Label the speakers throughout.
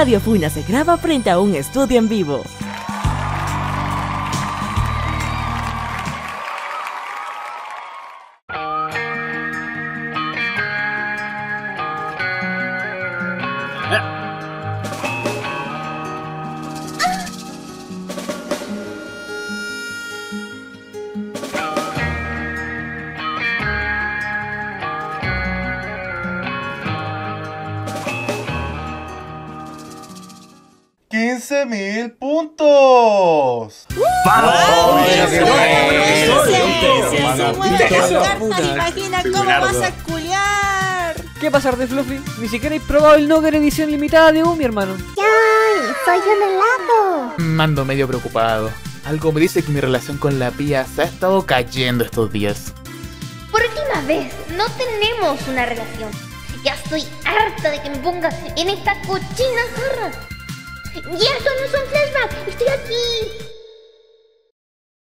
Speaker 1: Radio Funa se graba frente a un estudio en vivo.
Speaker 2: ¡15 mil puntos!
Speaker 3: Imagina cómo vas a culiar.
Speaker 4: ¿Qué pasa, de Fluffy? Ni siquiera he probado el Nugget edición limitada de mi hermano.
Speaker 5: ¡Soy un helado!
Speaker 6: Mando medio preocupado. Algo me dice que mi relación con la pía se ha estado cayendo estos días.
Speaker 5: Por última vez, no tenemos una relación. Ya estoy harta de que me pongas en esta cochina jarra. Ya esto no es un flashback, estoy aquí.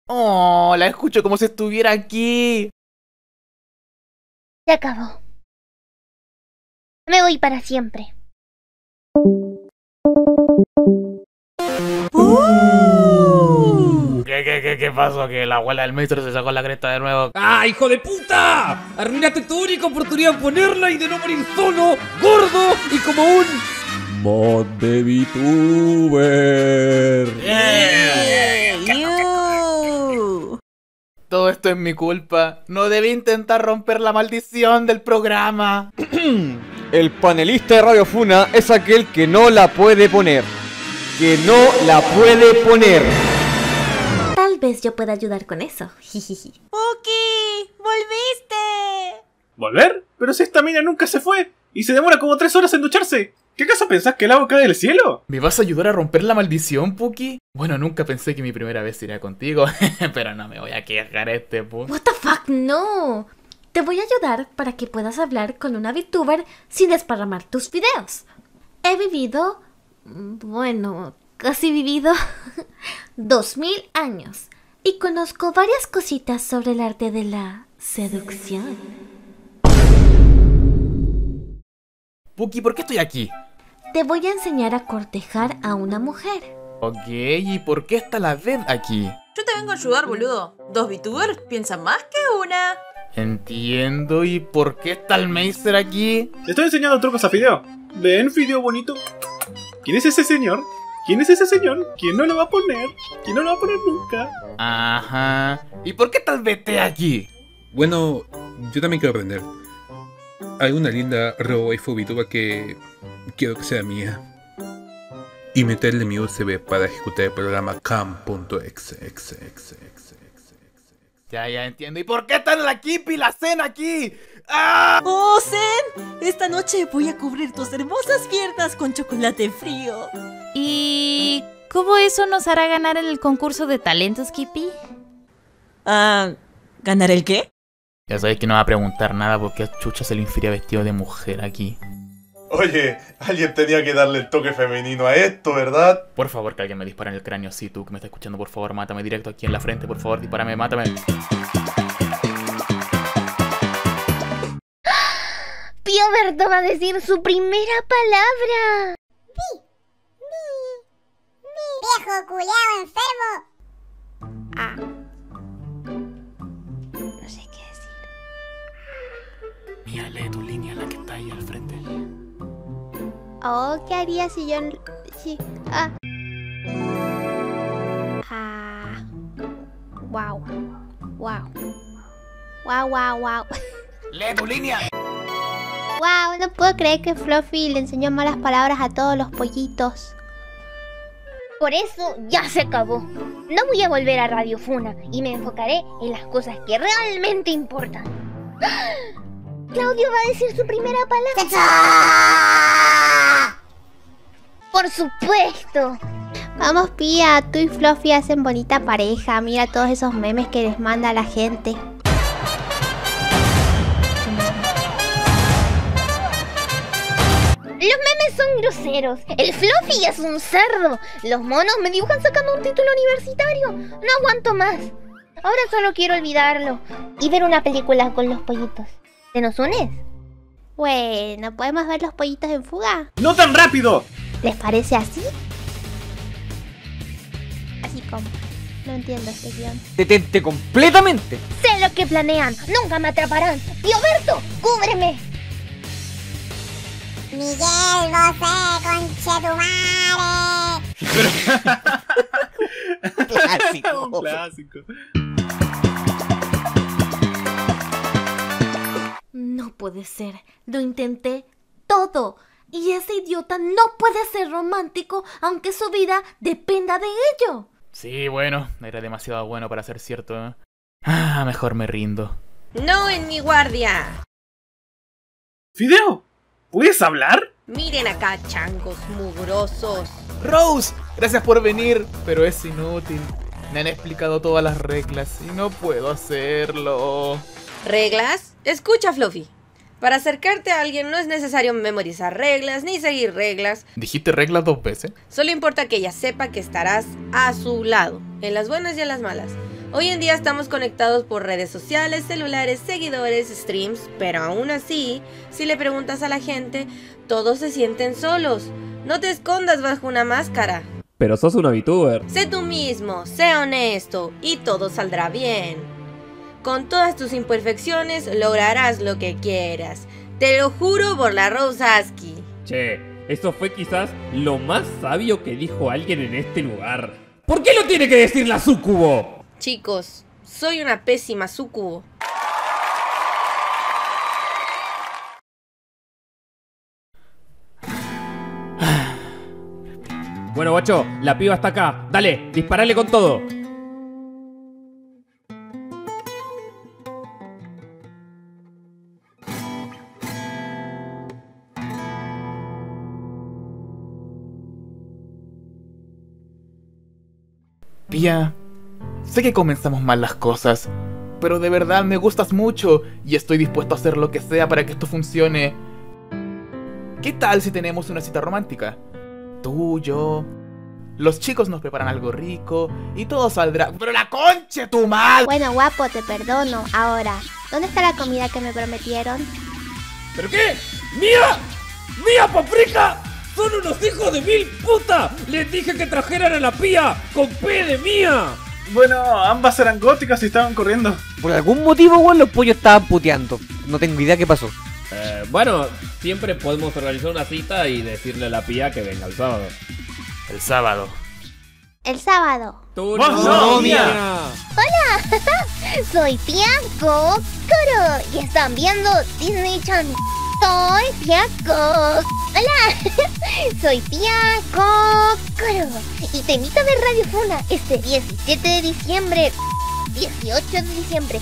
Speaker 6: Oh, la escucho como si estuviera aquí.
Speaker 5: Se acabó. Me voy para siempre.
Speaker 6: ¿Qué, qué, qué, qué pasó? Que la abuela del maestro se sacó la cresta de nuevo.
Speaker 7: ¡Ah, hijo de puta! Arruinaste tu única oportunidad de ponerla y de no morir solo, gordo y como un... Mod de VTuber.
Speaker 6: Todo esto es mi culpa. No debí intentar romper la maldición del programa.
Speaker 8: El panelista de Radio Funa es aquel que no la puede poner. Que no la puede poner.
Speaker 5: Tal vez yo pueda ayudar con eso. Jijiji.
Speaker 3: ¡Puki! ¡Volviste!
Speaker 9: ¿Volver? Pero si esta mina nunca se fue y se demora como tres horas en ducharse. ¿Qué acaso pensás que el agua cae del cielo?
Speaker 6: ¿Me vas a ayudar a romper la maldición, Puki? Bueno, nunca pensé que mi primera vez iría contigo, pero no me voy a quejar a este punto.
Speaker 5: What the fuck, no. Te voy a ayudar para que puedas hablar con una VTuber sin desparramar tus videos. He vivido, bueno, casi vivido dos mil años y conozco varias cositas sobre el arte de la seducción.
Speaker 6: Puki, ¿por qué estoy aquí?
Speaker 5: Te voy a enseñar a cortejar a una mujer.
Speaker 6: Ok, ¿y por qué está la Dead aquí?
Speaker 3: Yo te vengo a ayudar, boludo. Dos VTubers piensan más que una.
Speaker 6: Entiendo, ¿y por qué está el Meister aquí?
Speaker 9: Le estoy enseñando trucos a Fideo. ¿Ven, Fideo bonito? ¿Quién es ese señor? ¿Quién es ese señor? ¿Quién no lo va a poner? ¿Quién no lo va a poner nunca?
Speaker 6: Ajá. ¿Y por qué está el BT aquí?
Speaker 10: Bueno, yo también quiero aprender. Hay una linda robo waifu VTuber que quiero que sea mía. Y meterle mi USB para ejecutar el programa cam.exe.
Speaker 6: Ya, ya entiendo. ¿Y por qué están la Kipi y la Cena aquí? ¡Ah!
Speaker 3: ¡Oh, Zen! Esta noche voy a cubrir tus hermosas piernas con chocolate frío.
Speaker 11: ¿Y cómo eso nos hará ganar en el concurso de talentos, Kipi?
Speaker 3: Ah, ¿ganar el qué?
Speaker 6: Ya sabéis que no va a preguntar nada porque a Chucha se le infiría vestido de mujer aquí.
Speaker 2: Oye, alguien tenía que darle el toque femenino a esto, ¿verdad?
Speaker 6: Por favor, que alguien me dispare en el cráneo. Sí, tú que me estás escuchando, por favor, mátame directo aquí en la frente. Por favor, dispárame, mátame.
Speaker 5: Pío Berto va a decir su primera palabra.
Speaker 12: ¡Viejo culiao enfermo!
Speaker 5: Ah. Oh, ¿qué haría si yo... Sí. Ah. Ah. Wow. Wow. Wow, wow, wow.
Speaker 6: ¡Lee tu línea!
Speaker 5: Wow, no puedo creer que Fluffy le enseñó malas palabras a todos los pollitos. Por eso ya se acabó. No voy a volver a Radio Funa y me enfocaré en las cosas que realmente importan. ¡Ah! Claudio va a decir su primera palabra. Por supuesto. Vamos, Pia, tú y Fluffy hacen bonita pareja. Mira todos esos memes que les manda la gente. Los memes son groseros. El Fluffy es un cerdo. Los monos me dibujan sacando un título universitario. No aguanto más. Ahora solo quiero olvidarlo y ver una película con los pollitos. ¿Te nos unes? Bueno, ¿podemos ver los pollitos en fuga?
Speaker 9: ¡No tan rápido!
Speaker 13: ¿Les parece así? Así como. No entiendo este guion.
Speaker 8: Detente completamente.
Speaker 13: Sé lo que planean. Nunca me atraparán. Tío Berto, cúbreme.
Speaker 12: Miguel Bosé, conchetumare.
Speaker 9: Clásico. Un clásico.
Speaker 5: No puede ser. Lo intenté todo. Y ese idiota no puede ser romántico aunque su vida dependa de ello.
Speaker 6: Sí, bueno, era demasiado bueno para ser cierto. ¿eh? Ah, mejor me rindo.
Speaker 14: No en mi guardia.
Speaker 9: Fideo, ¿puedes hablar?
Speaker 14: Miren acá, changos mugrosos.
Speaker 6: Rose, gracias por venir, pero es inútil. Me han explicado todas las reglas y no puedo hacerlo.
Speaker 14: ¿Reglas? Escucha, Fluffy. Para acercarte a alguien no es necesario memorizar reglas ni seguir reglas.
Speaker 6: ¿Dijiste reglas dos veces?
Speaker 14: Solo importa que ella sepa que estarás a su lado, en las buenas y en las malas. Hoy en día estamos conectados por redes sociales, celulares, seguidores, streams, pero aún así, si le preguntas a la gente, todos se sienten solos. No te escondas bajo una máscara.
Speaker 7: Pero sos una VTuber.
Speaker 14: Sé tú mismo, sé honesto y todo saldrá bien. Con todas tus imperfecciones lograrás lo que quieras. Te lo juro por la Rosaski.
Speaker 7: Che, eso fue quizás lo más sabio que dijo alguien en este lugar. ¿Por qué lo tiene que decir la sucubo?
Speaker 14: Chicos, soy una pésima sucubo.
Speaker 7: Bueno, guacho, la piba está acá. Dale, disparale con todo.
Speaker 6: Sé que comenzamos mal las cosas, pero de verdad me gustas mucho y estoy dispuesto a hacer lo que sea para que esto funcione. ¿Qué tal si tenemos una cita romántica? Tú, yo. Los chicos nos preparan algo rico y todo saldrá. ¡Pero la concha, tu mal!
Speaker 13: Bueno, guapo, te perdono. Ahora, ¿dónde está la comida que me prometieron?
Speaker 7: ¿Pero qué? ¡Mía! ¡Mía, paprika! ¡Son unos hijos de mil puta! ¡Les dije que trajeran a la pía! ¡Con P de mía!
Speaker 9: Bueno, ambas eran góticas y estaban corriendo.
Speaker 8: Por algún motivo, weón, los pollos estaban puteando. No tengo idea qué pasó.
Speaker 7: Eh, bueno, siempre podemos organizar una cita y decirle a la pía que venga el sábado.
Speaker 6: El sábado.
Speaker 13: El sábado.
Speaker 7: ¡Tu
Speaker 13: novia! Hola, soy Pia Kokoro y están viendo Disney Channel. Soy Pia Kokoro. Hola, soy Pia Kokoro y te invito a ver Radio Funa este 17 de diciembre, 18 de diciembre,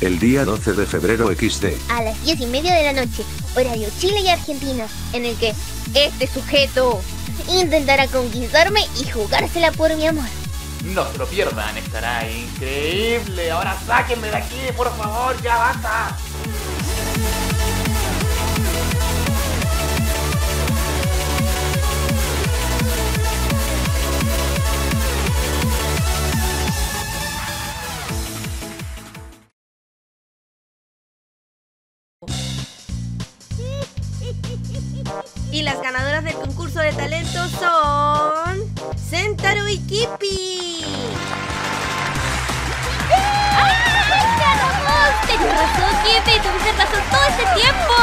Speaker 15: El día 12 de febrero XD.
Speaker 13: a las 10 y media de la noche, horario Chile y Argentina, en el que este sujeto intentará conquistarme y jugársela por mi amor.
Speaker 6: No se lo pierdan, estará increíble. Ahora sáquenme de aquí, por favor, ya basta.
Speaker 14: Y las ganadoras del concurso de talento son. Sentaro y Kipi.
Speaker 5: ¡Tenías razón, Kitty! ¡Tuviste razón todo este tiempo!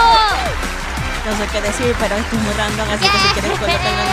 Speaker 3: No sé qué decir, pero esto es muy random, así que si quieres colocar